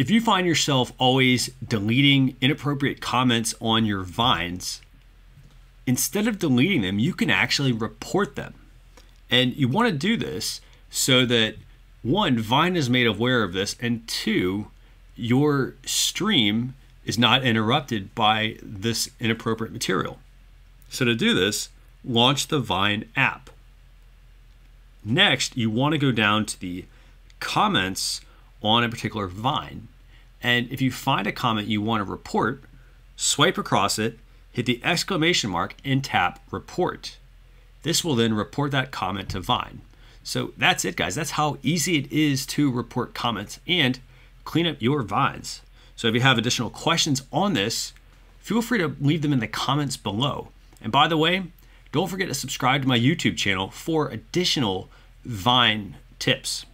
if you find yourself always deleting inappropriate comments on your vines, instead of deleting them, you can actually report them. And you want to do this so that one, Vine is made aware of this, and two, your stream is not interrupted by this inappropriate material. So to do this, launch the Vine app. Next, you want to go down to the comments on a particular Vine. And if you find a comment you want to report, swipe across it, hit the exclamation mark, and tap report. This will then report that comment to Vine. So that's it, guys. That's how easy it is to report comments and clean up your vines. So if you have additional questions on this, feel free to leave them in the comments below. And by the way, don't forget to subscribe to my YouTube channel for additional Vine tips.